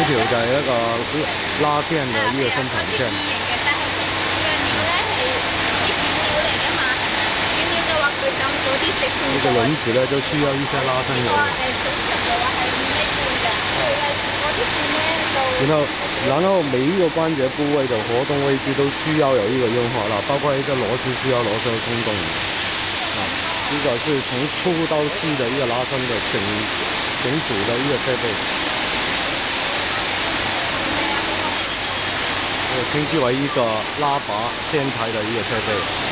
一条就係一拉线嘅呢个生产线。这个轮子咧就需要一些拉伸油。然后，然后每一个关节部位的活动位置都需要有一个润滑啦，包括一个螺丝需要螺丝松动。啊，这个是从粗到细的一个拉伸的整整组的一个设备。称之为一个拉拔天台的一个设备。